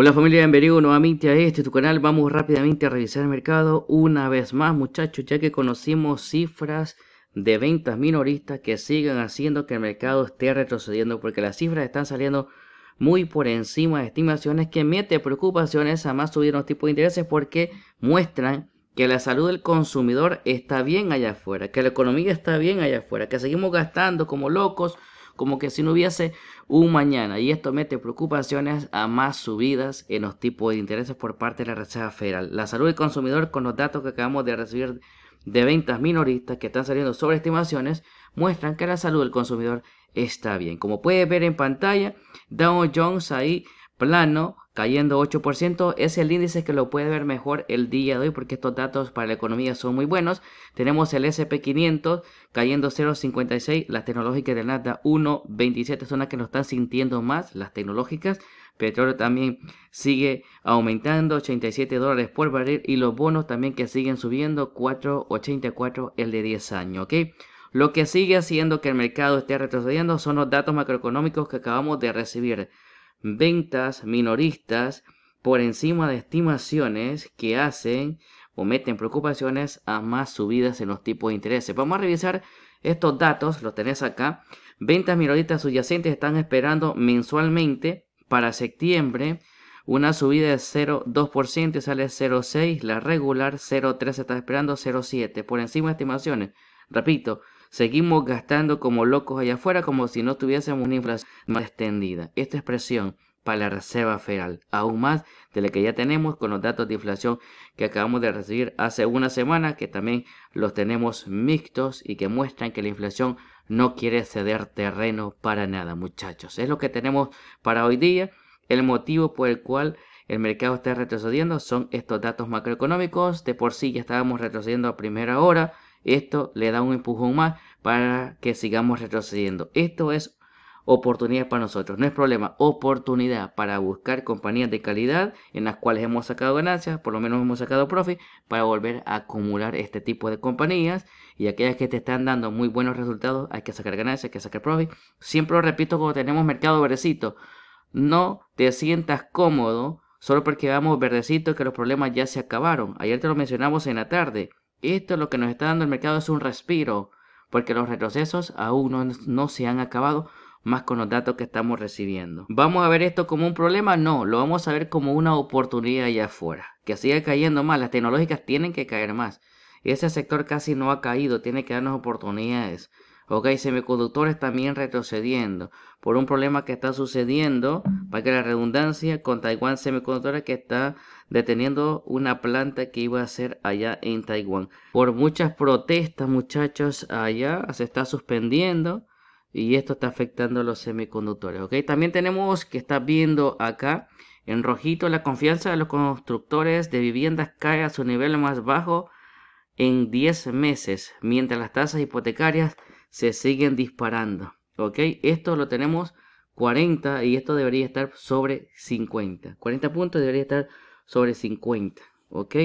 Hola familia, bienvenido nuevamente a este tu canal. Vamos rápidamente a revisar el mercado una vez más muchachos, ya que conocimos cifras de ventas minoristas que sigan haciendo que el mercado esté retrocediendo porque las cifras están saliendo muy por encima de estimaciones que mete preocupaciones a más subir los tipos de intereses porque muestran que la salud del consumidor está bien allá afuera, que la economía está bien allá afuera, que seguimos gastando como locos, como que si no hubiese un mañana. Y esto mete preocupaciones a más subidas en los tipos de intereses por parte de la Reserva Federal. La salud del consumidor con los datos que acabamos de recibir de ventas minoristas que están saliendo sobre estimaciones muestran que la salud del consumidor está bien. Como puedes ver en pantalla, Dow Jones ahí plano cayendo 8%. Es el índice que lo puede ver mejor el día de hoy porque estos datos para la economía son muy buenos. Tenemos el SP500 cayendo 0.56, las tecnológicas de Nasdaq 1.27 son las que nos están sintiendo más, las tecnológicas. Petróleo también sigue aumentando, 87 dólares por barril y los bonos también que siguen subiendo, 4.84 el de 10 años, ¿ok? Lo que sigue haciendo que el mercado esté retrocediendo son los datos macroeconómicos que acabamos de recibir ventas minoristas por encima de estimaciones que hacen o meten preocupaciones a más subidas en los tipos de intereses. Vamos a revisar estos datos, los tenés acá. Ventas minoristas subyacentes están esperando mensualmente para septiembre una subida de 0,2% y sale 0,6, la regular 0,3 está esperando 0,7 por encima de estimaciones. Repito, Seguimos gastando como locos allá afuera como si no tuviésemos una inflación más extendida. Esta expresión para la Reserva Federal, aún más de la que ya tenemos con los datos de inflación que acabamos de recibir hace una semana, que también los tenemos mixtos y que muestran que la inflación no quiere ceder terreno para nada, muchachos. Es lo que tenemos para hoy día. El motivo por el cual el mercado está retrocediendo son estos datos macroeconómicos. De por sí ya estábamos retrocediendo a primera hora esto le da un empujón más para que sigamos retrocediendo. Esto es oportunidad para nosotros, no es problema, oportunidad para buscar compañías de calidad en las cuales hemos sacado ganancias, por lo menos hemos sacado profit, para volver a acumular este tipo de compañías y aquellas que te están dando muy buenos resultados, hay que sacar ganancias, hay que sacar profit. Siempre lo repito cuando tenemos mercado verdecito, no te sientas cómodo solo porque vamos verdecito que los problemas ya se acabaron. Ayer te lo mencionamos en la tarde. Esto lo que nos está dando el mercado es un respiro, porque los retrocesos aún no, se han acabado, más con los datos que estamos recibiendo. ¿Vamos a ver esto como un problema? No, lo vamos a ver como una oportunidad allá afuera. Que siga cayendo más, las tecnológicas tienen que caer más. Ese sector casi no ha caído, tiene que darnos oportunidades. Ok, semiconductores también retrocediendo por un problema que está sucediendo, para que la redundancia, con Taiwan Semiconductores que está deteniendo una planta que iba a ser allá en Taiwán. Por muchas protestas, muchachos, allá se está suspendiendo y esto está afectando a los semiconductores. Ok, también tenemos que está viendo acá en rojito la confianza de los constructores de viviendas cae a su nivel más bajo en 10 meses, mientras las tasas hipotecarias se siguen disparando. ¿Ok? Esto lo tenemos 40 y esto debería estar sobre 50. 40 puntos debería estar sobre 50. ¿Ok?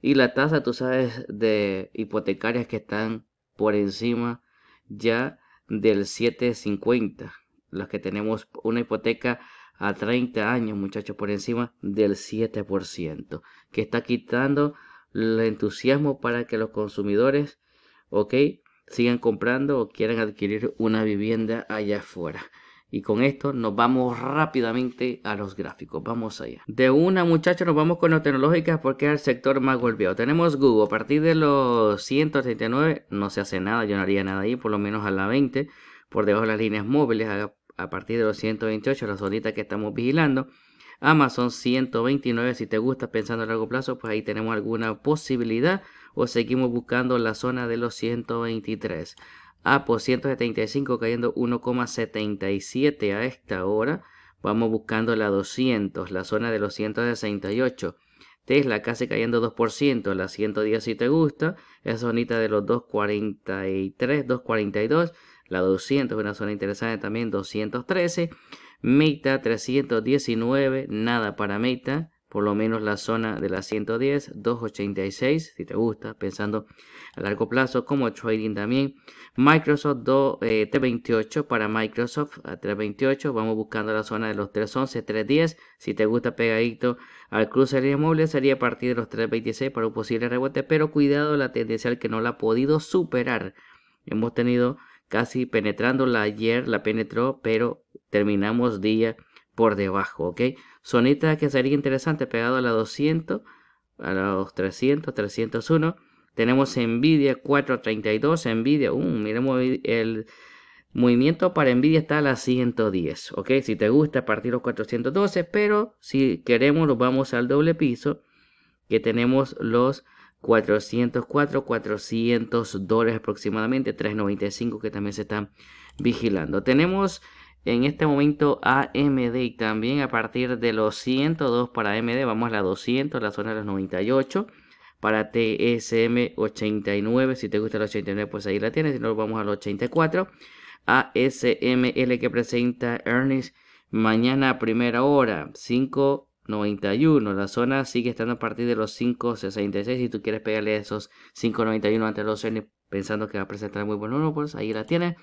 Y la tasa, tú sabes, de hipotecarias que están por encima ya del 750. Los que tenemos una hipoteca a 30 años, muchachos, por encima del 7%. Que está quitando el entusiasmo para que los consumidores, ¿ok? Sigan comprando o quieran adquirir una vivienda allá afuera. Y con esto nos vamos rápidamente a los gráficos. Vamos allá. De una muchacha nos vamos con las tecnológicas porque es el sector más golpeado. Tenemos Google. A partir de los 139 no se hace nada. Yo no haría nada ahí. Por lo menos a la 20. Por debajo de las líneas móviles. A, partir de los 128 la zonita que estamos vigilando. Amazon 129. Si te gusta pensando a largo plazo pues ahí tenemos alguna posibilidad o seguimos buscando la zona de los 123. Apple 175 cayendo 1,77 a esta hora. Vamos buscando la 200, la zona de los 168. Tesla casi cayendo 2%, la 110 si te gusta. Esa zonita de los 243, 242. La 200 una zona interesante también, 213. Meta 319, nada para Meta por lo menos la zona de la 110, 286, si te gusta, pensando a largo plazo, como trading también. Microsoft 2, eh, T28 para Microsoft a 328, vamos buscando la zona de los 311, 310, si te gusta pegadito al cruce de móvil sería a partir de los 326 para un posible rebote, pero cuidado la tendencial que no la ha podido superar. Hemos tenido casi penetrándola ayer, la penetró, pero terminamos día por debajo, ¿ok? Sonita que sería interesante pegado a la 200, a los 300, 301. Tenemos Nvidia 432, Nvidia, miremos el movimiento para Nvidia está a la 110, ok, si te gusta partir los 412, pero si queremos nos vamos al doble piso, que tenemos los 404, 400 dólares aproximadamente, 395 que también se están vigilando. Tenemos en este momento AMD y también a partir de los 102 para AMD vamos a la 200, la zona de los 98. Para TSM 89, si te gusta el 89 pues ahí la tienes, si no vamos al 84. ASML que presenta Ernest mañana a primera hora 5.91. La zona sigue estando a partir de los 5.66. Si tú quieres pegarle esos 5.91 ante los Ernest pensando que va a presentar muy buenos números, ahí la tienes.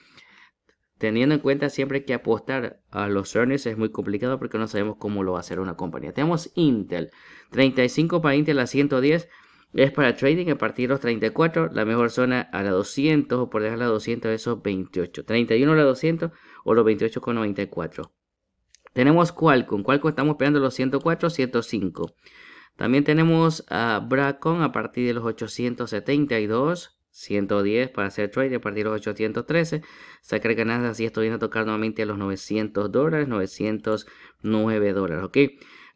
Teniendo en cuenta siempre que apostar a los earnings es muy complicado porque no sabemos cómo lo va a hacer una compañía. Tenemos Intel, 35 para Intel a 110 es para trading a partir de los 34, la mejor zona a la 200 o por dejar la 200 esos 28, 31 a la 200 o los 28 con 94. Tenemos Qualcomm, Qualcomm estamos esperando los 104, 105. También tenemos a Bracon a partir de los 872. 110 para hacer trade a partir de los 813. Sacar ganancias y esto viene a tocar nuevamente a los 900 dólares, 909 dólares, ok.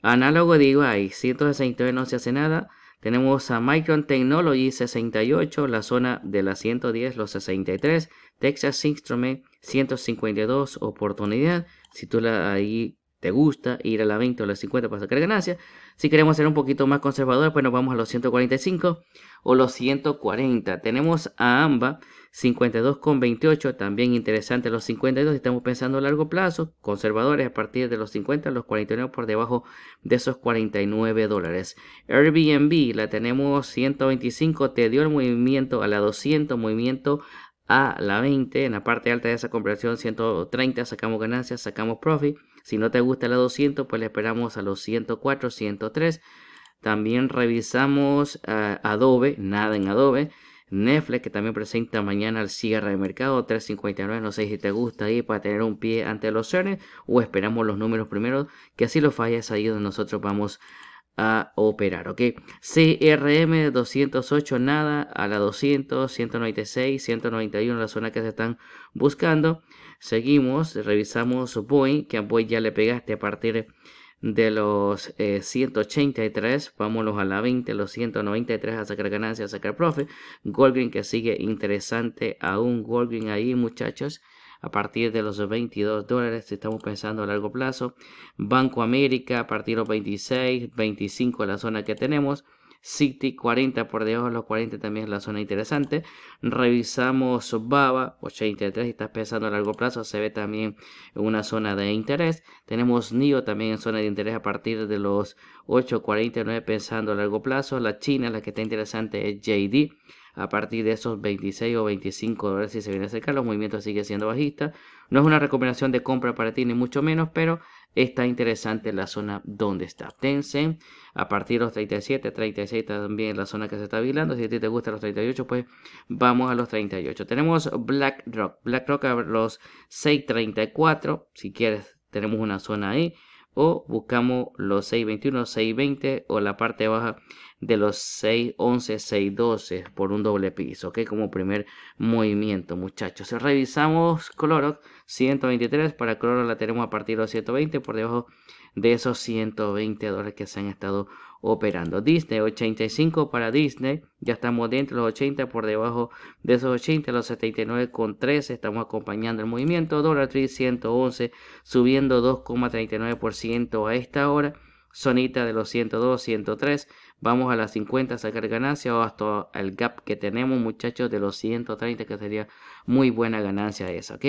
Análogo digo, hay 169 no se hace nada. Tenemos a Micron Technology 68, la zona de la 110, los 63. Texas Instrument 152, oportunidad. Si tú la, ahí te gusta ir a la 20 o la 50 para sacar ganancias. Si queremos ser un poquito más conservadores, pues nos vamos a los 145 o los 140. Tenemos a AMBA 52,28, también interesante los 52. Estamos pensando a largo plazo, conservadores a partir de los 50, los 49 por debajo de esos 49 dólares. Airbnb la tenemos 125, te dio el movimiento a la 200, movimiento a la 20. En la parte alta de esa conversión 130 sacamos ganancias, sacamos profit. Si no te gusta la 200, pues le esperamos a los 104, 103. También revisamos eh, Adobe, nada en Adobe. Netflix, que también presenta mañana el cierre de mercado, 3.59. No sé si te gusta ahí para tener un pie ante los CERNES o esperamos los números primero, que así lo fallas ahí donde nosotros vamos a operar, ok. CRM 208 nada, a la 200, 196, 191 la zona que se están buscando. Seguimos, revisamos Boeing, que a Boeing ya le pegaste a partir de los 183, eh, vámonos a la 20, los 193 a sacar ganancias, a sacar profit. Goldgreen que sigue interesante aún, Goldgreen ahí muchachos a partir de los 22 dólares estamos pensando a largo plazo. Banco América a partir de los 26, 25 la zona que tenemos. City 40 por debajo de los 40 también es la zona interesante. Revisamos Baba 83 y está pensando a largo plazo, se ve también una zona de interés. Tenemos NIO también en zona de interés a partir de los 8.49 pensando a largo plazo. La China, la que está interesante es JD a partir de esos 26 o 25 dólares si se viene a acercar, los movimientos sigue siendo bajista. No es una recomendación de compra para ti ni mucho menos, pero está interesante la zona donde está. Tencent a partir de los 37, 36 también la zona que se está vigilando. Si a ti te gustan los 38, pues vamos a los 38. Tenemos BlackRock. BlackRock a los 6.34. Si quieres, tenemos una zona ahí. O buscamos los 6.21, 6.20 o la parte baja de los 611, 612 por un doble piso, ok, como primer movimiento, muchachos. Revisamos Clorox 123, para Clorox la tenemos a partir de los 120, por debajo de esos 120 dólares que se han estado operando. Disney 85 para Disney, ya estamos dentro de los 80, por debajo de esos 80, los 79 con 13, estamos acompañando el movimiento. Dollar Tree 111, subiendo 2,39% a esta hora. Sonita de los 102, 103 Vamos a las 50 a sacar ganancia o hasta el gap que tenemos muchachos de los 130 que sería muy buena ganancia esa, ¿ok?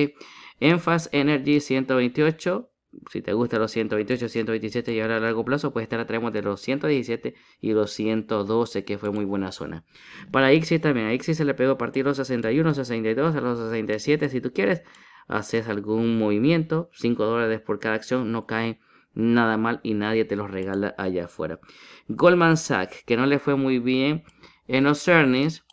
Enfas Energy 128 si te gusta los 128, 127 y ahora a largo plazo, pues esta la traemos de los 117 y los 112, que fue muy buena zona. Para IXI también, a IXI se le pegó a partir de los 61, 62, a los 67, si tú quieres, haces algún movimiento, 5 dólares por cada acción, no caen nada mal y nadie te los regala allá afuera. Goldman Sachs, que no le fue muy bien en los earnings,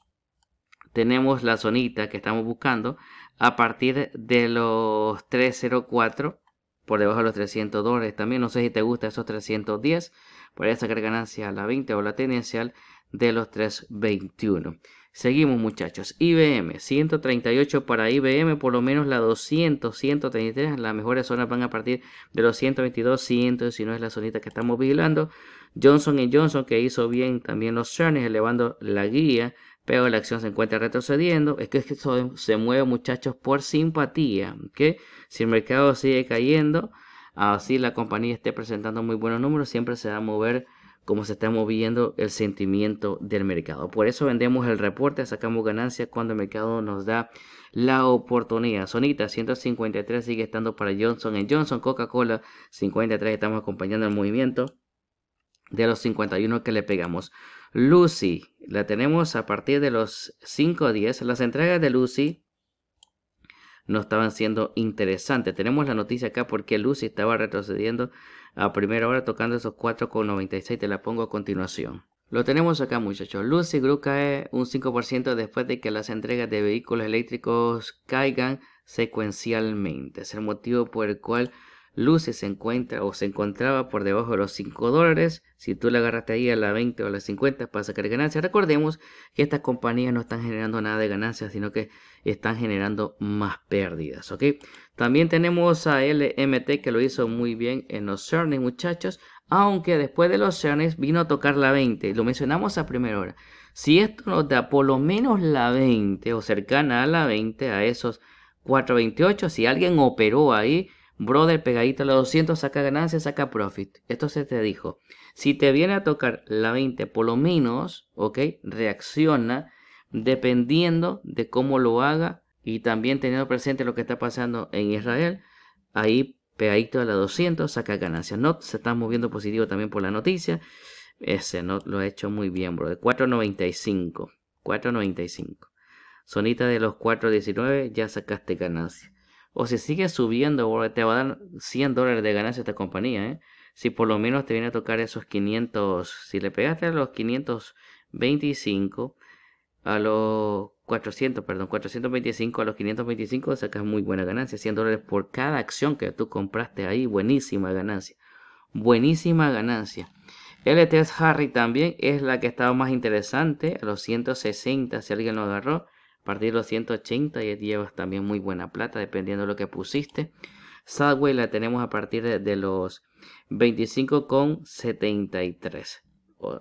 tenemos la zonita que estamos buscando a partir de los 304 por debajo de los 300 dólares. También no sé si te gusta esos 310. Podría sacar ganancia a la 20 o la tendencial de los 321. Seguimos muchachos. IBM, 138 para IBM, por lo menos la 200, 133. Las mejores zonas van a partir de los 122, 119 es la zonita que estamos vigilando. Johnson Johnson que hizo bien también los earnings, elevando la guía pero la acción se encuentra retrocediendo. Es que, esto se mueve, muchachos, por simpatía. ¿okay? Si el mercado sigue cayendo, así la compañía esté presentando muy buenos números, siempre se va a mover como se está moviendo el sentimiento del mercado. Por eso vendemos el reporte, sacamos ganancias cuando el mercado nos da la oportunidad. Sonita 153 sigue estando para Johnson Johnson, Coca-Cola 53 estamos acompañando el movimiento de los 51 que le pegamos. Lucy, la tenemos a partir de los 5 10. Las entregas de Lucy no estaban siendo interesantes. Tenemos la noticia acá porque Lucy estaba retrocediendo a primera hora tocando esos 4,96. Te la pongo a continuación. Lo tenemos acá muchachos. Lucy Group cae un 5% después de que las entregas de vehículos eléctricos caigan secuencialmente. Es el motivo por el cual Lucy se encuentra o se encontraba por debajo de los 5 dólares. Si tú la agarraste ahí a la 20 o a la 50 para sacar ganancias, recordemos que estas compañías no están generando nada de ganancias, sino que están generando más pérdidas. ¿ok? También tenemos a LMT que lo hizo muy bien en los earnings, muchachos. Aunque después de los earnings vino a tocar la 20. Lo mencionamos a primera hora. Si esto nos da por lo menos la 20 o cercana a la 20, a esos 428, si alguien operó ahí Brother, pegadito a los 200, saca ganancia, saca profit. Esto se te dijo. Si te viene a tocar la 20, por lo menos, ¿ok? Reacciona dependiendo de cómo lo haga y también teniendo presente lo que está pasando en Israel. Ahí pegadito a la 200, saca ganancia. Not se está moviendo positivo también por la noticia. Ese not lo ha hecho muy bien, brother. 4.95. 4.95. Sonita de los 4.19, ya sacaste ganancia o si sigue subiendo, te va a dar 100 dólares de ganancia esta compañía, ¿eh? Si por lo menos te viene a tocar esos 500, si le pegaste a los 525, a los 400, perdón, 425 a los 525 sacas muy buena ganancia, 100 dólares por cada acción que tú compraste ahí, buenísima ganancia, buenísima ganancia. LTS Harry también es la que estaba más interesante, a los 160 si alguien lo agarró, partir de los 180 y llevas también muy buena plata dependiendo de lo que pusiste. Sadway la tenemos a partir de, los 25,73.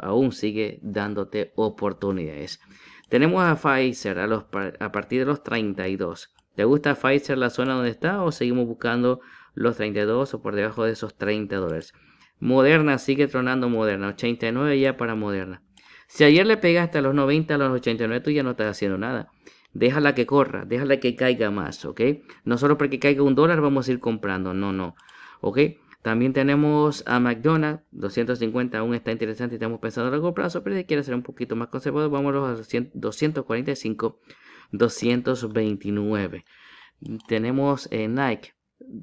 Aún sigue dándote oportunidades. Tenemos a Pfizer a, los, a partir de los 32. ¿Te gusta Pfizer la zona donde está o seguimos buscando los 32 o por debajo de esos 30 dólares? Moderna sigue tronando Moderna. 89 ya para Moderna. Si ayer le pegaste a los 90, a los 89, tú ya no estás haciendo nada. Déjala que corra, déjala que caiga más, ¿ok? No solo porque caiga un dólar vamos a ir comprando, no, no, ¿ok? También tenemos a McDonald's, 250 aún está interesante estamos pensando a largo plazo, pero si quieres ser un poquito más conservador, vamos a los 245, 229. Tenemos en Nike,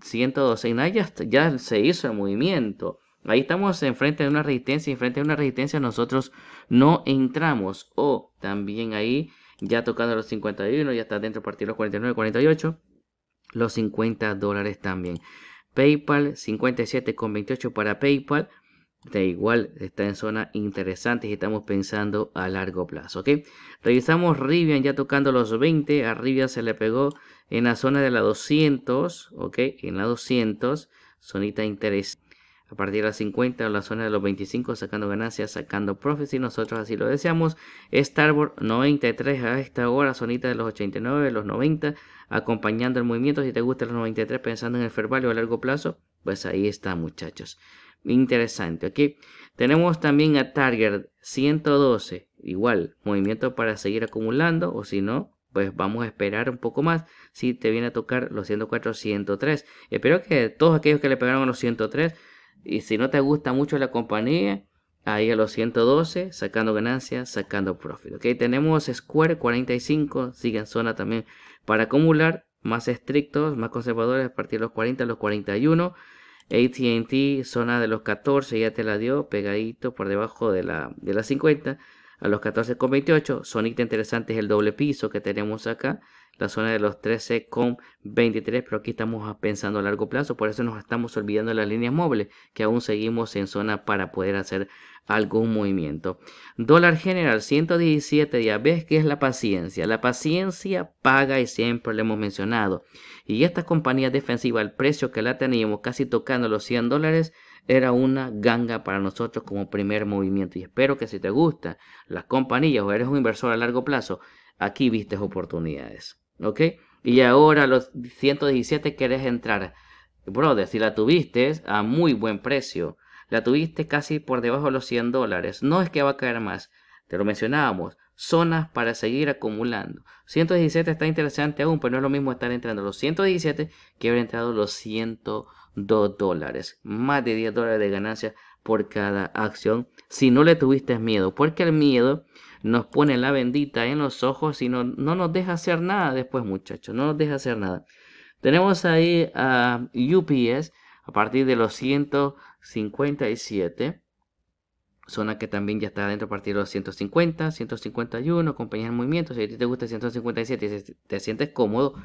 112. En Nike ya se hizo el movimiento. Ahí estamos enfrente de una resistencia y enfrente de una resistencia nosotros no entramos. O también ahí ya tocando los 51, ya está dentro a partir de los 49, 48. Los 50 dólares también. PayPal 57,28 para PayPal. De igual está en zona interesante y estamos pensando a largo plazo. ¿ok? Revisamos Rivian ya tocando los 20. A Rivian se le pegó en la zona de la 200. ¿ok? En la 200. Zonita interesante a partir de las 50 o la zona de los 25 sacando ganancias, sacando profits nosotros así lo deseamos. Starboard 93 a esta hora, sonita de los 89, los 90, acompañando el movimiento. Si te gusta los 93 pensando en el fair value a largo plazo, pues ahí está muchachos. Interesante, aquí Tenemos también a Target 112, igual, movimiento para seguir acumulando o si no, pues vamos a esperar un poco más si te viene a tocar los 104, 103. Espero que todos aquellos que le pegaron a los 103 y si no te gusta mucho la compañía, ahí a los 112, sacando ganancias, sacando profit. Ok, tenemos Square 45, sigue en zona también para acumular, más estrictos, más conservadores a partir de los 40 a los 41. ATT, zona de los 14, ya te la dio, pegadito por debajo de la, de la 50 a los 14,28. Sonita interesante es el doble piso que tenemos acá la zona de los 13,23, pero aquí estamos pensando a largo plazo, por eso nos estamos olvidando de las líneas móviles, que aún seguimos en zona para poder hacer algún movimiento. Dólar general 117 ya ves que es la paciencia. La paciencia paga y siempre lo hemos mencionado. Y esta compañía defensiva, el precio que la teníamos casi tocando los 100 dólares, era una ganga para nosotros como primer movimiento. Y espero que si te gustan las compañías o eres un inversor a largo plazo, aquí vistes oportunidades. ¿Ok? Y ahora los 117 querés entrar. Brother, si la tuviste a muy buen precio, la tuviste casi por debajo de los 100 dólares, no es que va a caer más. Te lo mencionábamos, zonas para seguir acumulando. 117 está interesante aún, pero no es lo mismo estar entrando los 117 que haber entrado los 102 dólares. Más de 10 dólares de ganancia por cada acción si no le tuviste miedo, porque el miedo nos pone la bendita en los ojos y no, no nos deja hacer nada después, muchachos. No nos deja hacer nada. Tenemos ahí a UPS a partir de los 157. Zona que también ya está dentro a partir de los 150, 151, compañías en movimiento. Si a ti te gusta 157 y te sientes cómodo,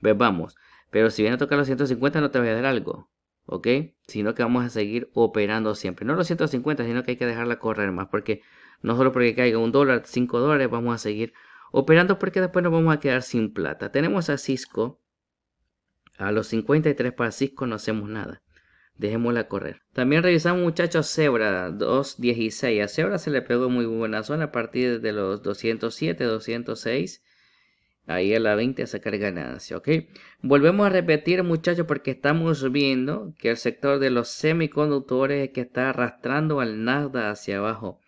pues vamos. Pero si viene a tocar los 150 no te voy a dar algo. ¿Ok? Sino que vamos a seguir operando siempre. No los 150, sino que hay que dejarla correr más. Porque no solo porque caiga un dólar, cinco dólares, vamos a seguir operando porque después nos vamos a quedar sin plata. Tenemos a Cisco. A los 53 para Cisco no hacemos nada. Dejémosla correr. También revisamos muchachos Zebra 216. A Zebra se le pegó muy buena zona a partir de los 207, 206. Ahí a la 20 a sacar ganancia, ¿ok? Volvemos a repetir muchachos porque estamos viendo que el sector de los semiconductores que está arrastrando al Nasdaq hacia abajo.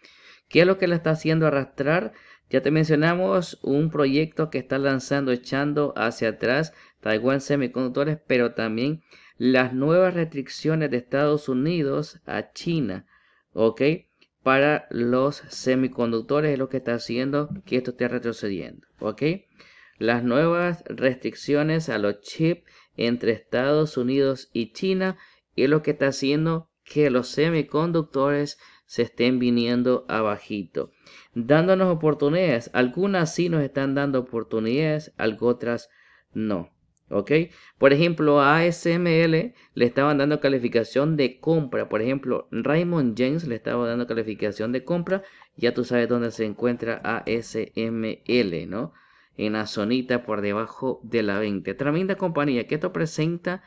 ¿Qué es lo que le está haciendo arrastrar? Ya te mencionamos un proyecto que está lanzando, echando hacia atrás Taiwan Semiconductores, pero también las nuevas restricciones de Estados Unidos a China, ¿ok? Para los semiconductores es lo que está haciendo que esto esté retrocediendo, ¿ok? Las nuevas restricciones a los chips entre Estados Unidos y China es lo que está haciendo que los semiconductores se estén viniendo abajito, dándonos oportunidades. Algunas sí nos están dando oportunidades, algo otras no. ¿Ok? Por ejemplo, a ASML le estaban dando calificación de compra. Por ejemplo, Raymond James le estaba dando calificación de compra. Ya tú sabes dónde se encuentra ASML, ¿no? En la zonita por debajo de la 20. Tremenda compañía que esto presenta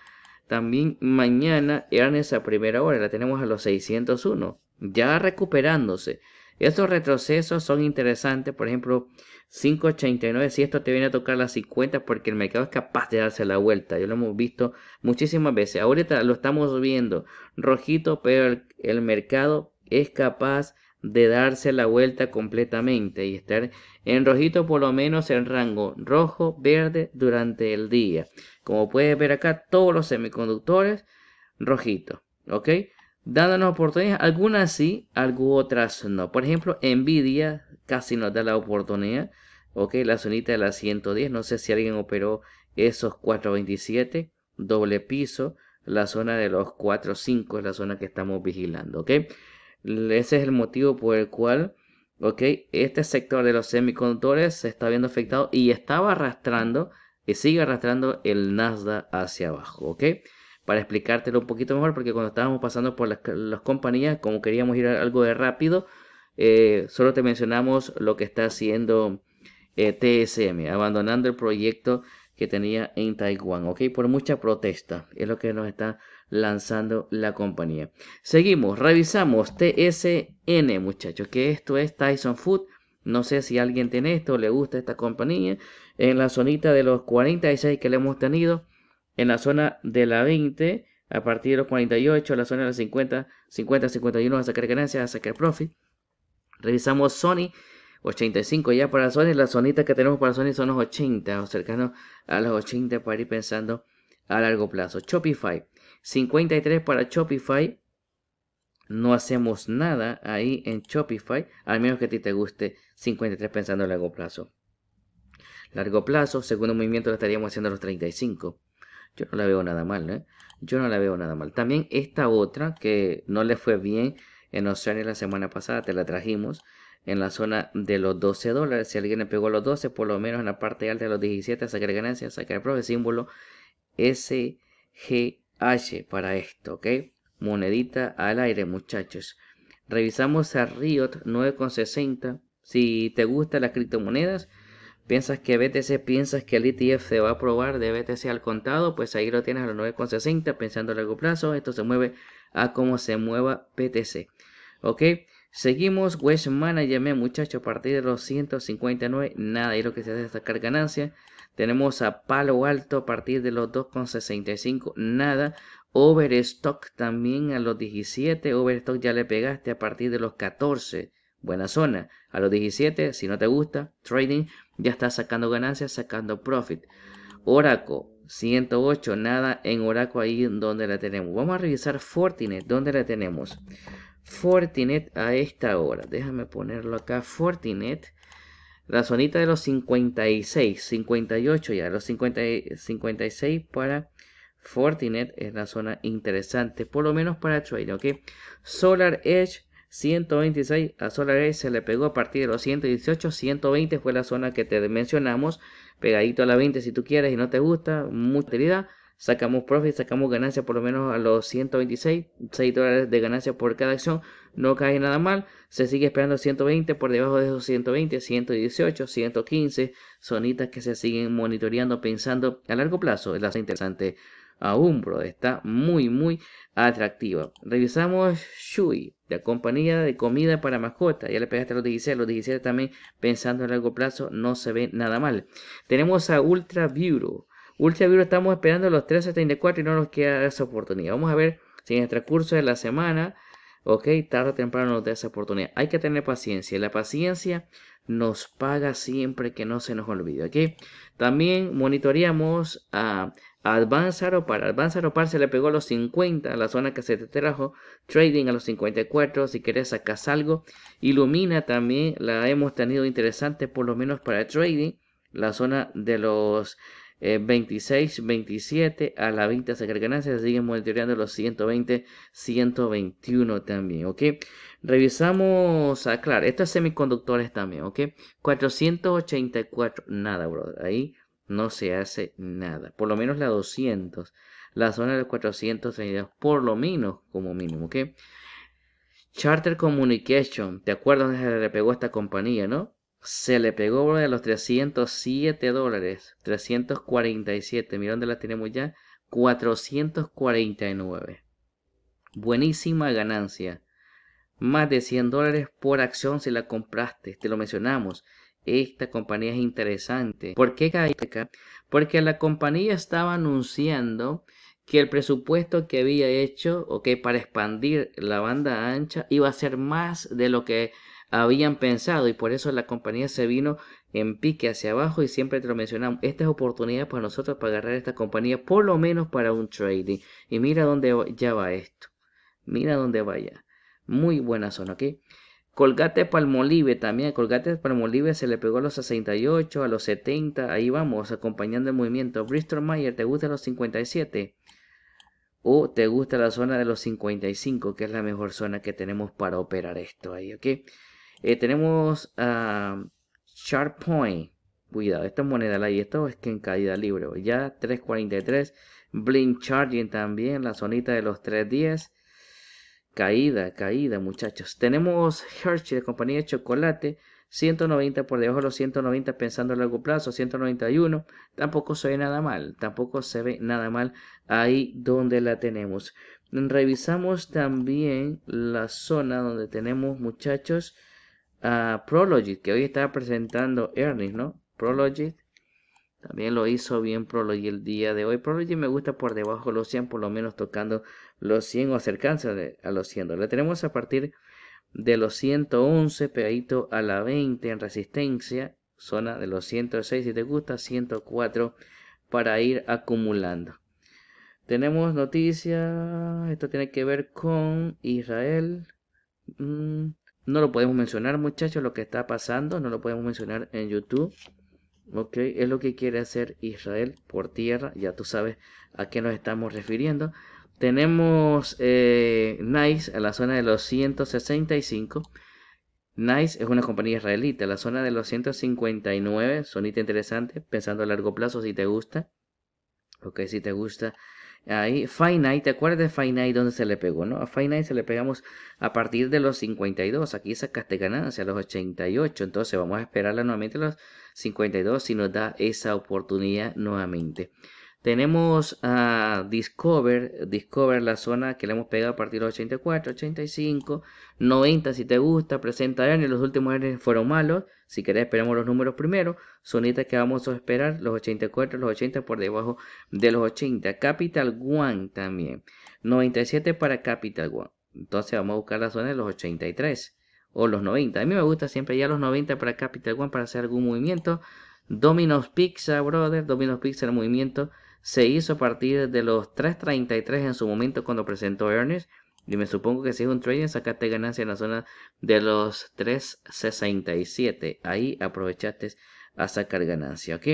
también mañana en esa primera hora. La tenemos a los 601 ya recuperándose. Estos retrocesos son interesantes, por ejemplo, 5.89, si esto te viene a tocar las 50 porque el mercado es capaz de darse la vuelta, ya lo hemos visto muchísimas veces, ahorita lo estamos viendo rojito, pero el, mercado es capaz de darse la vuelta completamente y estar en rojito por lo menos en rango rojo, verde durante el día. Como puedes ver acá, todos los semiconductores rojito, ¿ok? Dándonos oportunidades, algunas sí, otras no. Por ejemplo, Nvidia casi nos da la oportunidad. Ok, la zonita de la 110, no sé si alguien operó esos 427, doble piso, la zona de los 45 es la zona que estamos vigilando, ok. Ese es el motivo por el cual, ok, este sector de los semiconductores se está viendo afectado y estaba arrastrando y sigue arrastrando el Nasdaq hacia abajo, ok para explicártelo un poquito mejor, porque cuando estábamos pasando por las, compañías, como queríamos ir a algo de rápido, eh, solo te mencionamos lo que está haciendo eh, TSM, abandonando el proyecto que tenía en Taiwán, ¿ok? Por mucha protesta, es lo que nos está lanzando la compañía. Seguimos, revisamos TSN, muchachos, que esto es Tyson Food. No sé si alguien tiene esto, le gusta esta compañía. En la zonita de los 46 que le hemos tenido, en la zona de la 20, a partir de los 48, la zona de las 50, 50, 51 a sacar ganancias, a sacar profit. Revisamos Sony, 85 ya para Sony. La zonita que tenemos para Sony son los 80 o cercanos a los 80 para ir pensando a largo plazo. Shopify 53 para Shopify. No hacemos nada ahí en Shopify, al menos que a ti te guste 53 pensando a largo plazo. Largo plazo, segundo movimiento lo estaríamos haciendo a los 35. Yo no la veo nada mal, ¿eh? Yo no la veo nada mal. También esta otra que no le fue bien en Australia la semana pasada, te la trajimos en la zona de los 12 dólares. Si alguien le pegó los 12, por lo menos en la parte alta de los 17, sacar ganancias, sacar el símbolo SGH para esto, ¿ok? Monedita al aire, muchachos. Revisamos a Riot 9,60. Si te gustan las criptomonedas, piensas que BTC, piensas que el ETF se va a probar de BTC al contado, pues ahí lo tienes a los 9,60 pensando a largo plazo. Esto se mueve a cómo se mueva BTC. Ok, seguimos. West Management, muchachos, a partir de los 159, nada, y lo que se hace es sacar ganancia. Tenemos a Palo Alto a partir de los 2,65, nada. Overstock también a los 17. Overstock ya le pegaste a partir de los 14. Buena zona. A los 17, si no te gusta, trading, ya está sacando ganancias, sacando profit. Oracle, 108, nada en Oracle ahí donde la tenemos. Vamos a revisar Fortinet, ¿dónde la tenemos? Fortinet a esta hora. Déjame ponerlo acá. Fortinet. La zonita de los 56, 58 ya. Los 50, 56 para Fortinet es la zona interesante, por lo menos para trading, ¿ok? Solar Edge 126 a Solar Edge se le pegó a partir de los 118, 120 fue la zona que te mencionamos, pegadito a la 20 si tú quieres y no te gusta, mucha utilidad, sacamos profit, sacamos ganancia por lo menos a los 126, 6 dólares de ganancia por cada acción, no cae nada mal, se sigue esperando 120 por debajo de esos 120, 118, 115, zonitas que se siguen monitoreando pensando a largo plazo, es la interesante Umbro. Está muy, muy atractiva. Revisamos Shui, la compañía de comida para mascota. Ya le pegaste a los 16, los 17 también pensando a largo plazo no se ve nada mal. Tenemos a Ultra Bureau. Ultra Bureau estamos esperando los 374 y no nos queda esa oportunidad. Vamos a ver si en el transcurso de la semana, ok, tarde o temprano nos da esa oportunidad. Hay que tener paciencia. La paciencia nos paga siempre que no se nos olvide, ok. También monitoreamos a Advance Aropar. Advance Aropar se le pegó a los 50, a la zona que se te trajo. Trading a los 54, si quieres sacas algo. Ilumina también la hemos tenido interesante, por lo menos para trading. La zona de los 26, eh, 27 a la 20 sacar ganancias. Siguen monitoreando los 120, 121 también, ¿ok? Revisamos, a claro, estos semiconductores también, ¿ok? 484, nada, bro. Ahí no se hace nada. Por lo menos la 200. La zona de 432. Por lo menos, como mínimo. ¿ok? Charter Communication. ¿Te acuerdas se le pegó a esta compañía, no? Se le pegó de los 307 dólares. 347. Mira dónde la tenemos ya. 449. Buenísima ganancia. Más de 100 dólares por acción si la compraste. Te lo mencionamos esta compañía es interesante. ¿Por qué acá? Porque la compañía estaba anunciando que el presupuesto que había hecho, que para expandir la banda ancha, iba a ser más de lo que habían pensado y por eso la compañía se vino en pique hacia abajo y siempre te lo mencionamos. Esta es oportunidad para nosotros para agarrar esta compañía por lo menos para un trading. Y mira dónde ya va esto. Mira dónde vaya. Muy buena zona, ¿ok? Colgate Palmolive también. Colgate Palmolive se le pegó a los 68, a los 70. Ahí vamos, acompañando el movimiento. Bristol Myers, ¿te gusta los 57? O te gusta la zona de los 55, que es la mejor zona que tenemos para operar esto ahí, ¿ok? Eh, tenemos a Sharp Point. Cuidado, esta moneda la y esto es que en caída libre. Ya 343. Blink Charging también, la zonita de los 310. Caída, caída, muchachos. Tenemos Hershey de compañía de chocolate. 190 por debajo de los 190 pensando a largo plazo, 191, tampoco se ve nada mal, tampoco se ve nada mal ahí donde la tenemos. Revisamos también la zona donde tenemos muchachos Prologit, que hoy está presentando Ernest, ¿no? Prologit también lo hizo bien Prology el día de hoy. Prology me gusta por debajo de los 100, por lo menos tocando los 100 o acercándose a los 100. La tenemos a partir de los 111 pegadito a la 20 en resistencia. Zona de los 106 si te gusta, 104 para ir acumulando. Tenemos noticias, esto tiene que ver con Israel. Mm, no lo podemos mencionar muchachos lo que está pasando, no lo podemos mencionar en YouTube. Ok, es lo que quiere hacer Israel por tierra, ya tú sabes a qué nos estamos refiriendo. Tenemos eh, Nice en la zona de los 165. Nice es una compañía israelita, la zona de los 159, sonita interesante, pensando a largo plazo si te gusta. Ok, si te gusta. Ahí, Finite, ¿te acuerdas de Finite donde se le pegó? ¿no? A Finite se le pegamos a partir de los 52. Aquí sacaste ganancia a los 88. Entonces vamos a esperarla nuevamente a los 52 si nos da esa oportunidad nuevamente. Tenemos a Discover, Discover la zona que le hemos pegado a partir de los 84, 85, 90 si te gusta, presenta earnings, los últimos earnings fueron malos, si querés esperamos los números primero, sonita que vamos a esperar, los 84, los 80 por debajo de los 80, Capital One también, 97 para Capital One, entonces vamos a buscar la zona de los 83 o los 90, a mí me gusta siempre ya los 90 para Capital One para hacer algún movimiento, Domino's Pizza, brother, Domino's Pizza el movimiento se hizo a partir de los 3.33 en su momento cuando presentó Ernest. Y me supongo que si es un trading, sacaste ganancia en la zona de los 3.67. Ahí aprovechaste a sacar ganancia, ¿ok?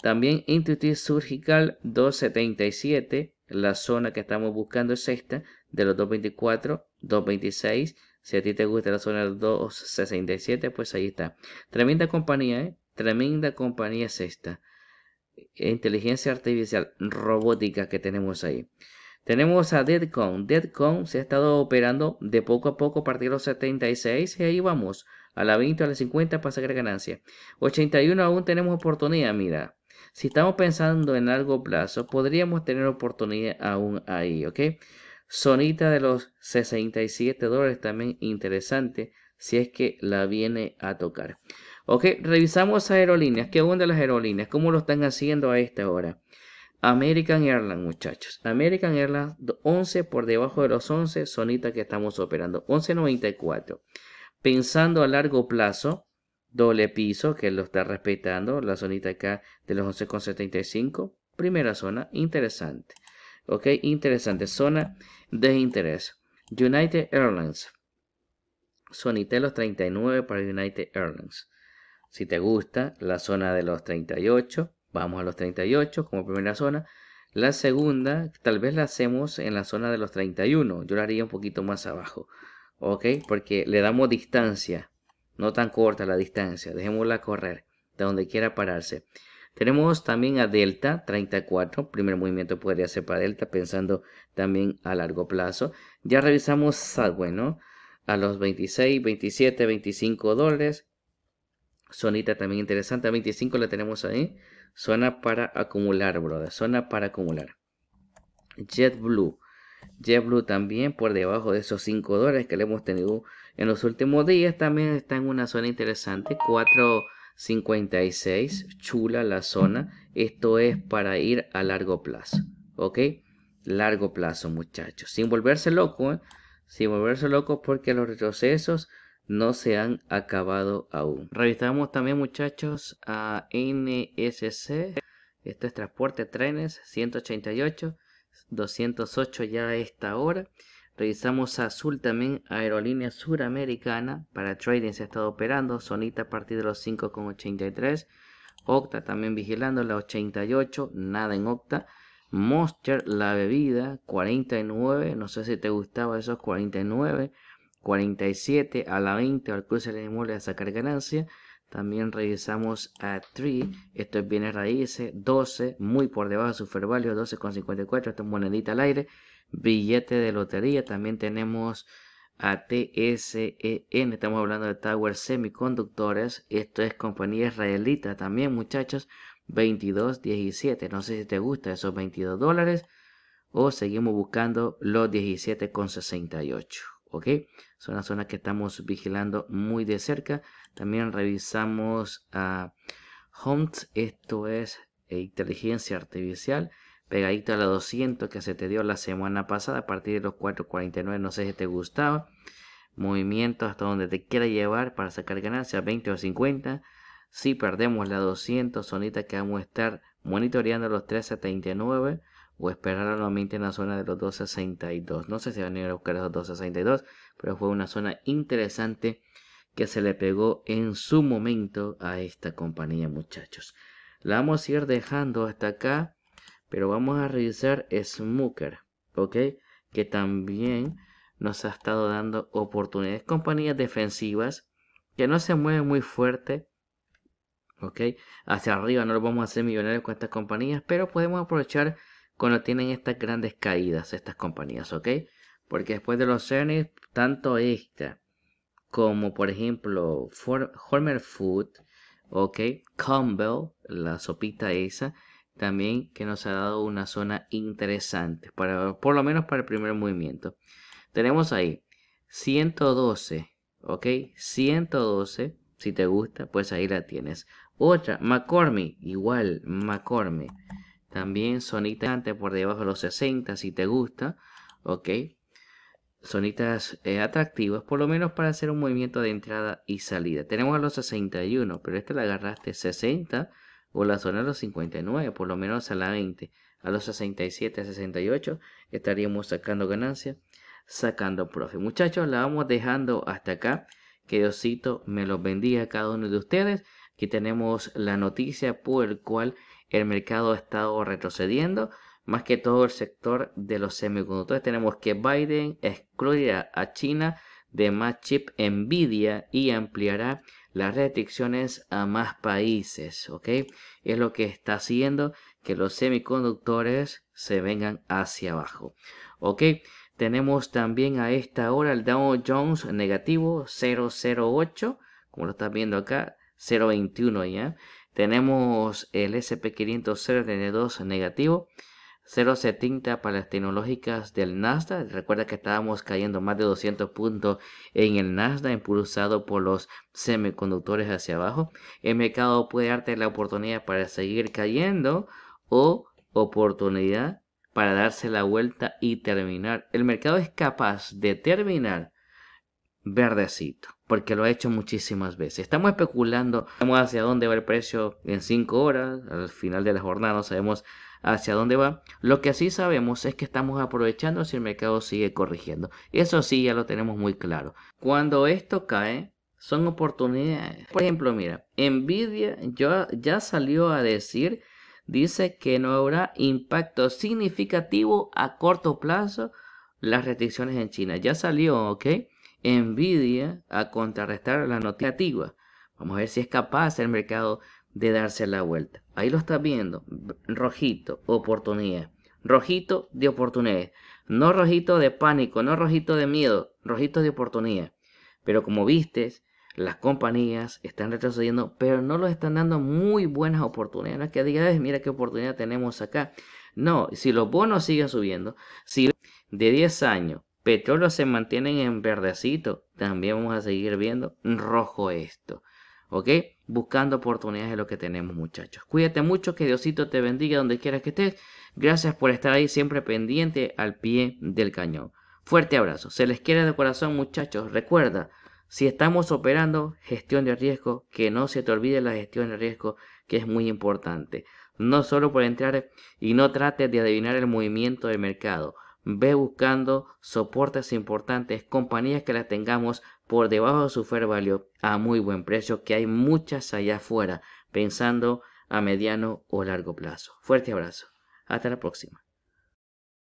También Intuitive Surgical 2.77. La zona que estamos buscando es esta, de los 2.24, 2.26. Si a ti te gusta la zona del 2.67, pues ahí está. Tremenda compañía, ¿eh? Tremenda compañía es esta inteligencia artificial robótica que tenemos ahí. Tenemos a Deadcon. Deadcon se ha estado operando de poco a poco a partir de los 76 y ahí vamos. A la 20 a la 50 para sacar ganancia. 81 aún tenemos oportunidad, mira. Si estamos pensando en largo plazo, podríamos tener oportunidad aún ahí, ¿ok? Sonita de los 67 dólares también interesante si es que la viene a tocar. Ok, revisamos aerolíneas. ¿Qué onda las aerolíneas? ¿Cómo lo están haciendo a esta hora? American Airlines, muchachos. American Airlines, 11 por debajo de los 11, sonita que estamos operando. 11.94. Pensando a largo plazo, doble piso, que lo está respetando, la zonita acá de los 11.75. Primera zona, interesante. Ok, interesante. Zona de interés. United Airlines. Sonita de los 39 para United Airlines. Si te gusta la zona de los 38, vamos a los 38 como primera zona. La segunda, tal vez la hacemos en la zona de los 31. Yo la haría un poquito más abajo. ¿Ok? Porque le damos distancia. No tan corta la distancia. Dejémosla correr de donde quiera pararse. Tenemos también a Delta 34. Primer movimiento podría ser para Delta pensando también a largo plazo. Ya revisamos Subway, ¿no? A los 26, 27, 25 dólares. Zonita también interesante. A 25 la tenemos ahí. Zona para acumular, brother. Zona para acumular. JetBlue. JetBlue también por debajo de esos 5 dólares que le hemos tenido en los últimos días. También está en una zona interesante. 4.56. Chula la zona. Esto es para ir a largo plazo. ¿Ok? Largo plazo, muchachos. Sin volverse loco, ¿eh? Sin volverse loco porque los retrocesos no se han acabado aún. Revisamos también muchachos a NSC. Este es transporte trenes 188, 208 ya a esta hora. Revisamos a Azul también, Aerolínea Suramericana. Para trading se ha estado operando. Sonita a partir de los 5,83. Octa también vigilando la 88. Nada en Octa. Monster, la bebida, 49. No sé si te gustaba esos 49. 47 a la 20 al cruce del inmueble a sacar ganancia. También revisamos a 3, esto es bienes raíces, 12, muy por debajo de su fair value, 12,54, esto es monedita al aire. Billete de lotería, también tenemos a TSEN, estamos hablando de Tower Semiconductores, esto es compañía israelita también muchachos, 22.17, no sé si te gusta esos 22 dólares o seguimos buscando los 17,68. ¿Ok? Es una zona que estamos vigilando muy de cerca. También revisamos a Hunt, esto es eh, inteligencia artificial, pegadito a la 200 que se te dio la semana pasada a partir de los 4.49, no sé si te gustaba. movimiento hasta donde te quiera llevar para sacar ganancias 20 o 50 si perdemos la 200 sonita que vamos a estar monitoreando los 379 o esperar nuevamente en la zona de los 262 no sé si van a ir a buscar esos 262 pero fue una zona interesante que se le pegó en su momento a esta compañía muchachos la vamos a ir dejando hasta acá pero vamos a revisar Smooker ok que también nos ha estado dando oportunidades. Compañías defensivas que no se mueven muy fuerte. Ok, hacia arriba no lo vamos a hacer millonarios con estas compañías, pero podemos aprovechar cuando tienen estas grandes caídas, estas compañías, ok, porque después de los earnings, tanto esta como por ejemplo Hormer Food, ok, Campbell, la sopita esa, también que nos ha dado una zona interesante, para, por lo menos para el primer movimiento. Tenemos ahí 112, ¿ok? 112, si te gusta, pues ahí la tienes. Otra, McCormick, igual, McCormick. También sonita por debajo de los 60, si te gusta, ¿ok? Sonitas eh, atractivas, por lo menos para hacer un movimiento de entrada y salida. Tenemos a los 61, pero esta la agarraste 60 o la zona de los 59, por lo menos a la 20. A los 67, 68 estaríamos sacando ganancia sacando profe. Muchachos, la vamos dejando hasta acá. Que Diosito me los bendiga a cada uno de ustedes. Aquí tenemos la noticia por el cual el mercado ha estado retrocediendo. Más que todo el sector de los semiconductores. Tenemos que Biden excluirá a China de más chip Nvidia y ampliará las restricciones a más países, ¿ok? Es lo que está haciendo que los semiconductores se vengan hacia abajo, ¿ok? Tenemos también a esta hora el Dow Jones negativo 008, como lo estás viendo acá, 021 ya. Tenemos el SP500 2 negativo, 0.70 para las tecnológicas del Nasdaq. Recuerda que estábamos cayendo más de 200 puntos en el Nasdaq, impulsado por los semiconductores hacia abajo. El mercado puede darte la oportunidad para seguir cayendo o oportunidad para darse la vuelta y terminar. El mercado es capaz de terminar verdecito, porque lo ha hecho muchísimas veces. Estamos especulando, sabemos hacia dónde va el precio en 5 horas, al final de la jornada no sabemos hacia dónde va. Lo que sí sabemos es que estamos aprovechando si el mercado sigue corrigiendo. Eso sí, ya lo tenemos muy claro. Cuando esto cae, son oportunidades. Por ejemplo, mira, Nvidia ya, ya salió a decir dice que no habrá impacto significativo a corto plazo las restricciones en China. Ya salió, ¿ok? Nvidia a contrarrestar la noticia. Vamos a ver si es capaz el mercado de darse la vuelta. Ahí lo estás viendo. Rojito, oportunidad. Rojito de oportunidad. No rojito de pánico, no rojito de miedo, rojito de oportunidad. Pero como vistes, las compañías están retrocediendo, pero no lo están dando muy buenas oportunidades. No es que digas, mira qué oportunidad tenemos acá. No, si los bonos siguen subiendo, si de 10 años petróleo se mantienen en verdecito, también vamos a seguir viendo rojo esto. ¿Ok? Buscando oportunidades de lo que tenemos, muchachos. Cuídate mucho, que Diosito te bendiga donde quieras que estés. Gracias por estar ahí siempre pendiente al pie del cañón. Fuerte abrazo. Se les quiere de corazón, muchachos. Recuerda, si estamos operando gestión de riesgo, que no se te olvide la gestión de riesgo, que es muy importante. No solo por entrar y no trates de adivinar el movimiento del mercado. Ve buscando soportes importantes, compañías que las tengamos por debajo de su fair value a muy buen precio, que hay muchas allá afuera, pensando a mediano o largo plazo. Fuerte abrazo. Hasta la próxima.